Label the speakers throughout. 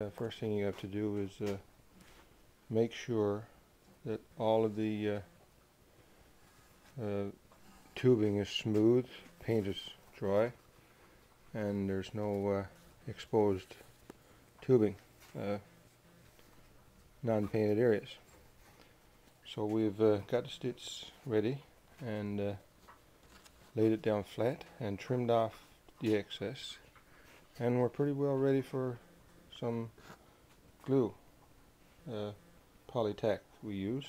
Speaker 1: Uh, first thing you have to do is uh, make sure that all of the uh, uh, tubing is smooth, paint is dry, and there's no uh, exposed tubing, uh, non-painted areas. So we've got the Stits ready and laid it down flat and trimmed off the excess and we're pretty well ready for some glue, uh, Polytac we use.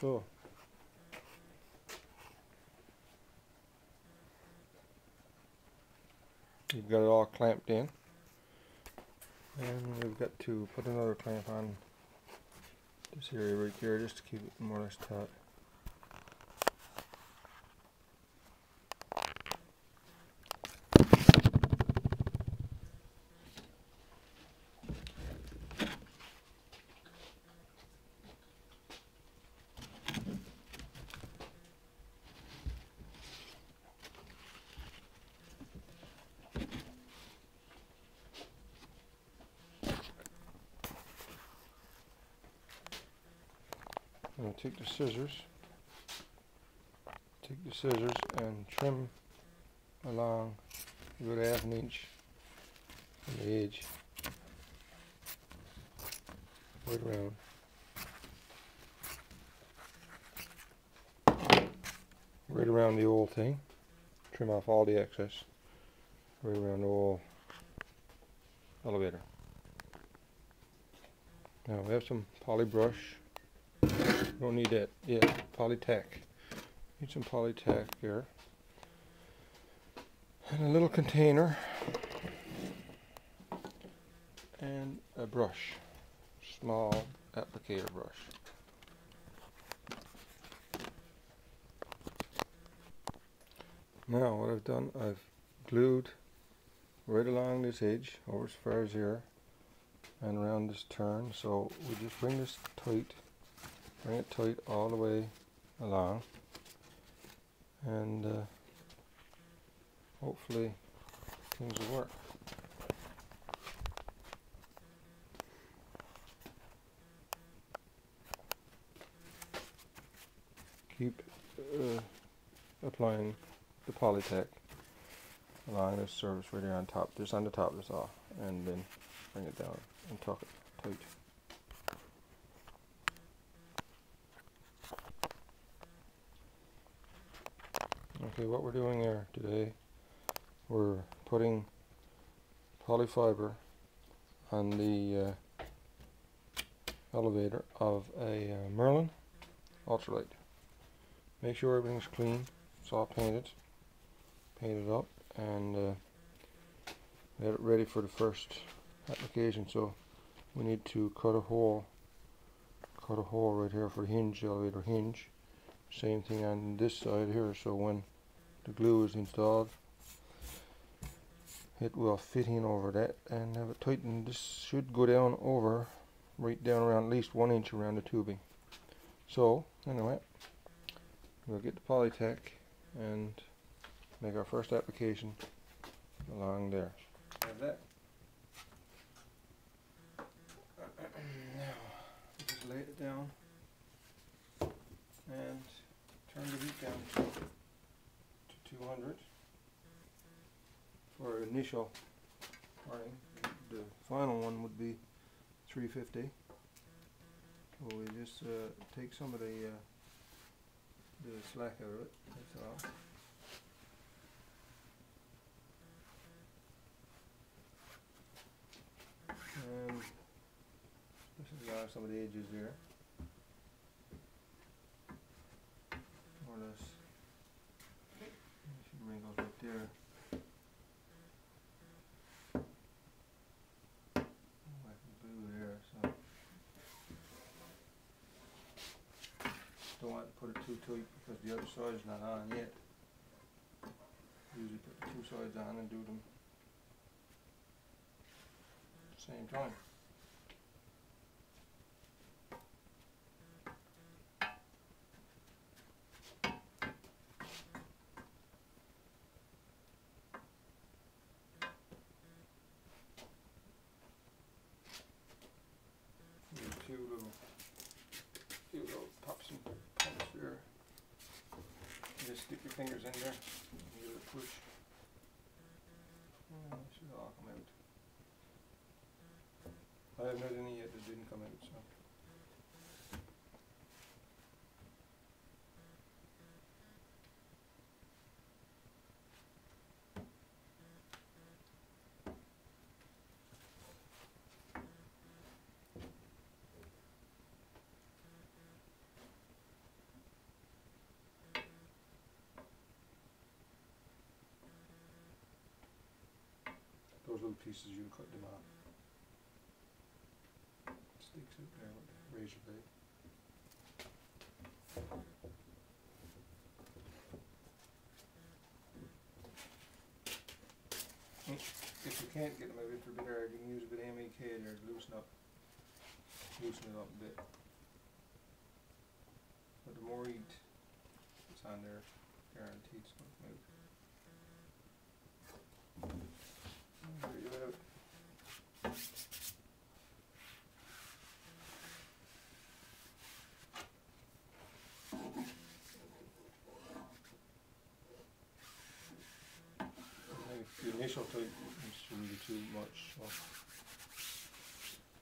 Speaker 1: So, you've got it all clamped in and we've got to put another clamp on this area right here just to keep it more or less taut. I'm going to take the scissors, take the scissors and trim along about half an inch from the edge, right around. Right around the old thing, trim off all the excess, right around the old elevator. Now we have some poly brush don't need that. Yeah, Polytac. Need some Polytac here. And a little container. And a brush. Small applicator brush. Now what I've done, I've glued right along this edge, over as far as here, and around this turn. So we just bring this tight bring it tight all the way along and uh, hopefully things will work. Keep uh, applying the Polytac along this surface right here on top, just on the top of this off, and then bring it down and tuck it tight. Okay, what we're doing here today, we're putting polyfiber on the uh, elevator of a uh, Merlin ultralight. Make sure everything's clean, it's all painted, painted up, and uh, get it ready for the first application. So we need to cut a hole, cut a hole right here for hinge, elevator hinge. Same thing on this side here, so when the glue is installed. It will fit in over that and have it tightened. This should go down over right down around at least one inch around the tubing. So anyway we'll get the Polytac and make our first application along there. Have that. Now just lay it down and turn the heat down 200 for initial running. The final one would be 350. So we just uh, take some of the uh, the slack out of it. That's all. And this is some of the edges there. More or less wrinkles right there. Like blue there, so. Don't want to put it too tight because the other side's not on yet. Usually put the two sides on and do them same time. Fingers in there give it a push. Uh, should all come out. I haven't had any yet that didn't come out, so. Pieces you cut them out. Sticks there with the razor blade. If you can't get them out, if they're a bit hard, you can use a bit of MEK there to loosen up, loosen it up a bit. But the more heat that's on there, guaranteed it's gonna come out. the initial type is really too much. So.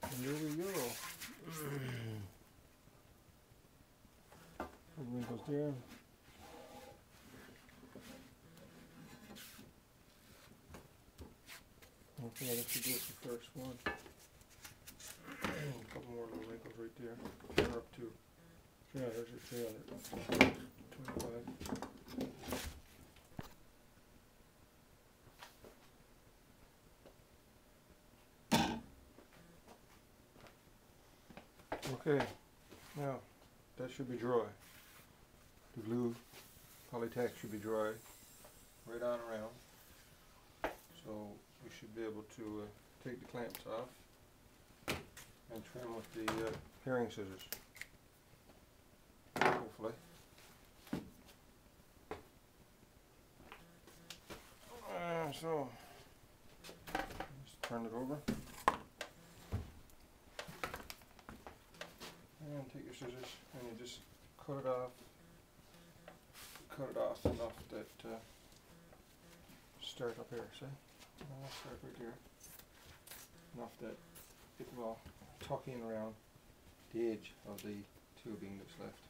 Speaker 1: And there we go. Little wrinkles there. Okay, that should do it the first one. A couple more little wrinkles right there. We're up to your trailer. Twenty-five. Okay, now that should be dry. The glue polytack should be dry right on around. So we should be able to uh, take the clamps off and trim with the uh, paring scissors. Hopefully. Uh, so, just turn it over. And take your scissors and you just cut it off. Cut it off enough that uh, start up here, see? I'll start right here. Enough that it will tuck in around the edge of the tubing that's left.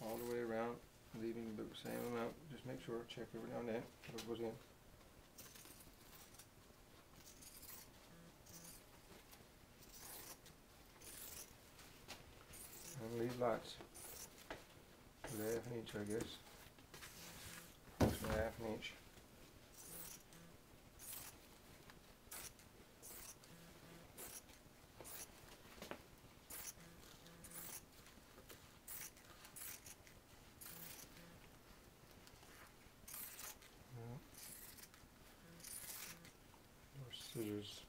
Speaker 1: All the way around, leaving the same amount. Just make sure, check every now and then, it goes in. Leave lots. About half an inch, I guess. Approximately half an inch. Scissors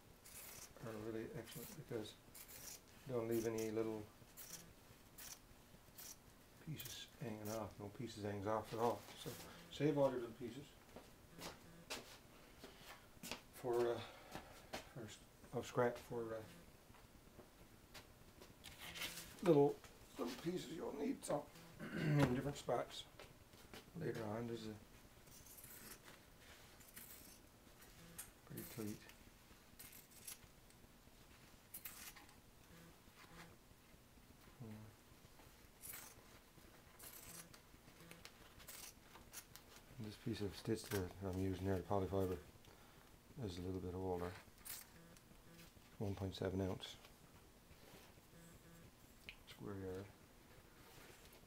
Speaker 1: are really excellent because don't leave any little pieces hanging off. No pieces hangs off at all. So save all your little pieces for uh, of scrap for uh, little little pieces you'll need some in different spots later on. There's a pretty cleat. Piece of Stits that I'm using here, the polyfiber, is a little bit older. 1.7 ounce square yard.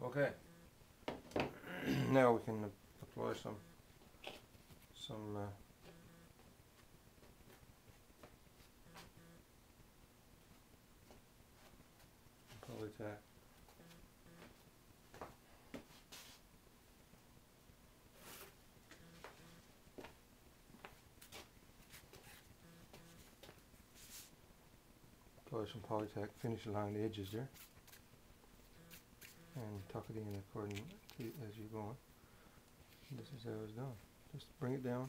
Speaker 1: Okay. now we can apply some some uh, polytack. apply some polytack finish line the edges there mm-hmm. and tuck it in according to as you're going. This is how it's done. Just bring it down, mm-hmm.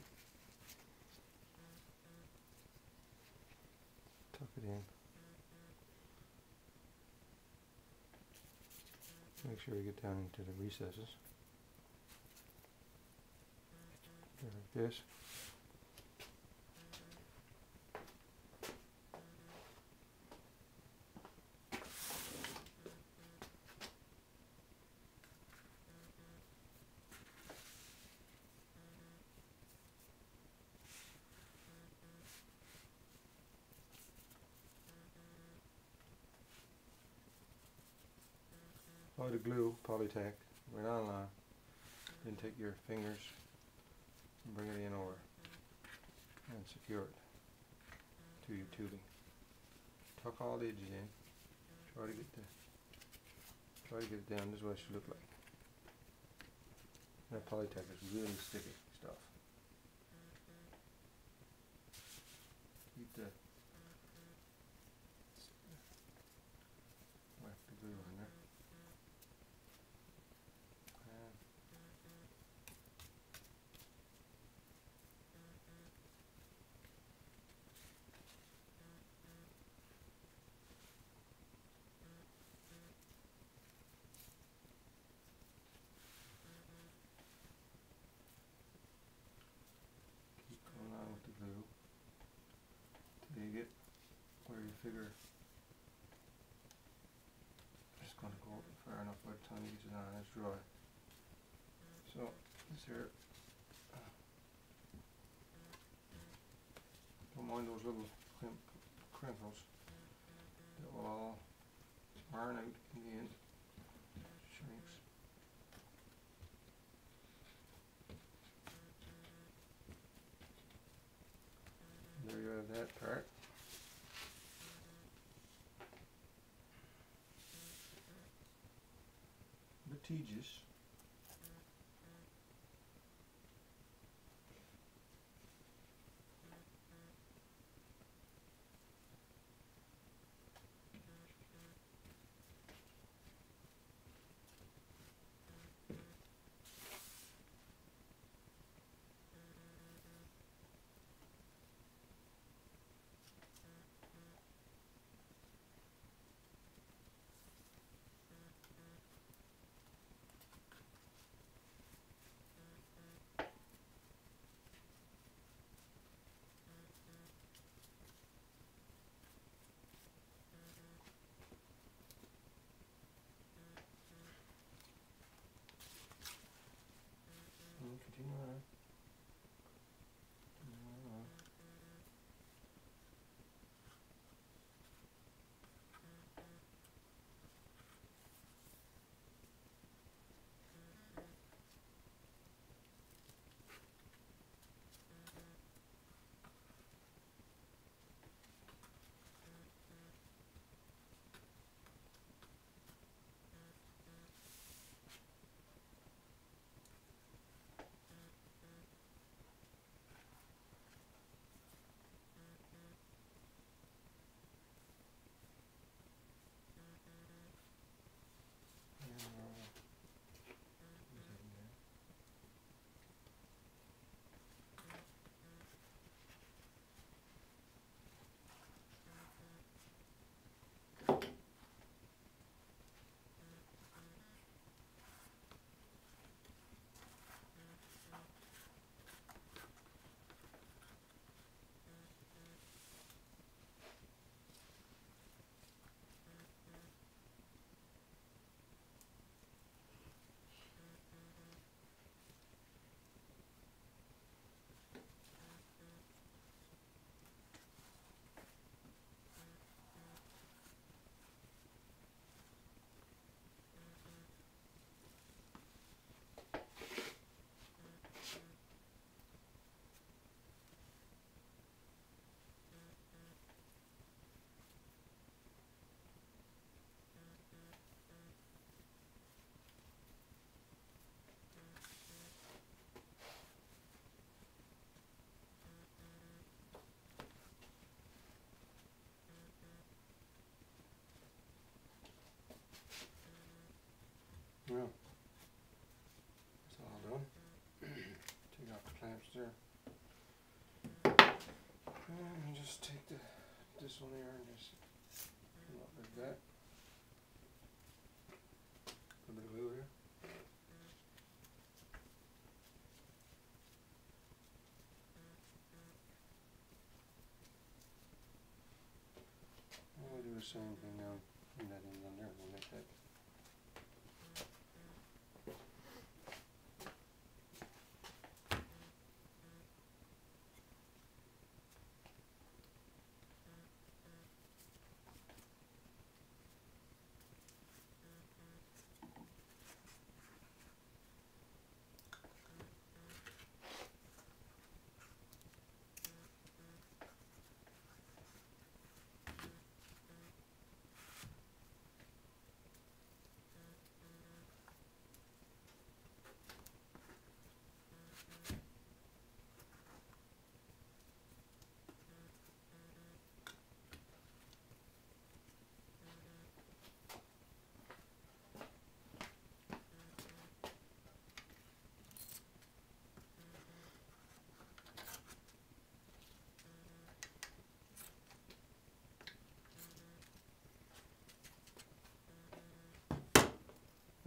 Speaker 1: tuck it in. Mm-hmm. Make sure you get down into the recesses. Like this. The glue, Polytac, right on line. Then take your fingers and bring it in over mm-hmm. and secure it to your tubing. Tuck all the edges in. Mm-hmm. Try to get the try to get it down. This is what it should look like. That Polytac is really sticky stuff. Mm-hmm. Keep the whack the glue on there. And keep going on with the glue till you get where you figure it's going to go far enough by the time you get it on it's dry. So this here, uh, don't mind those little crim- crinkles. That will all iron out in the end. Shrinks. There you have that part. Litigious. this on there, and just come up like that. A bit of glue there. We'll mm-hmm. do the same thing now. Put that in there. We'll make that.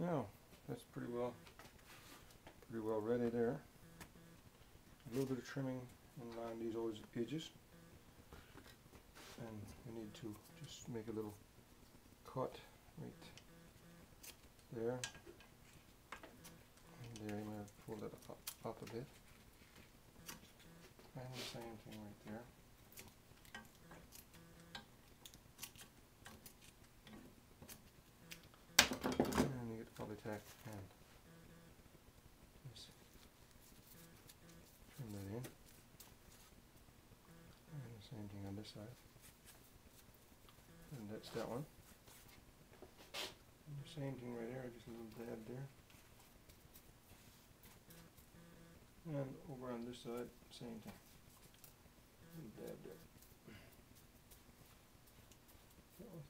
Speaker 1: Now, that's pretty well, pretty well ready there. A little bit of trimming along these edges. And we need to just make a little cut right there. And there, you might pull that up, up a bit. And the same thing right there. Get and just trim that in. And the same thing on this side. And that's that one. And the same thing right there, just a little dab there. And over on this side, same thing. A Little dab there. That one.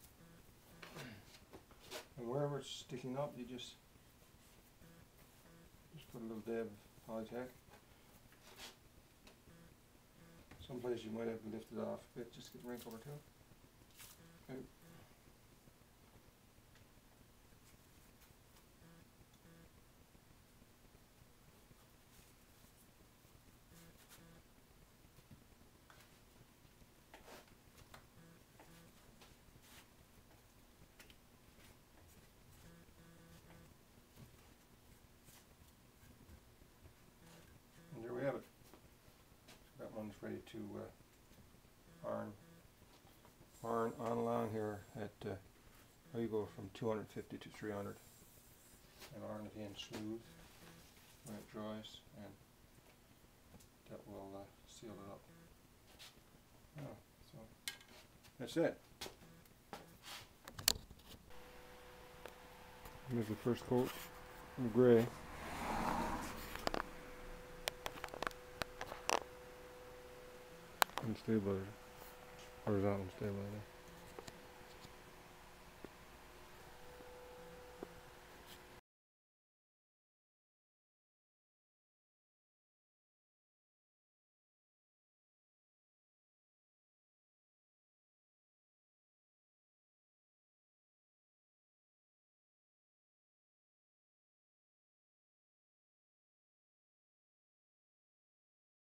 Speaker 1: And wherever it's sticking up, you just just put a little dab of polytack. Some places you might have to lift it off a bit, just get wrinkle or two. Out. And there we have it. So that one's ready to uh, iron. Iron on along here at, uh, you go from 250 to 300. And iron it in smooth when it dries and that will uh, seal it up. Oh, so that's it. Here's the first coat in gray. Stabilizer. Horizontal stabilizer.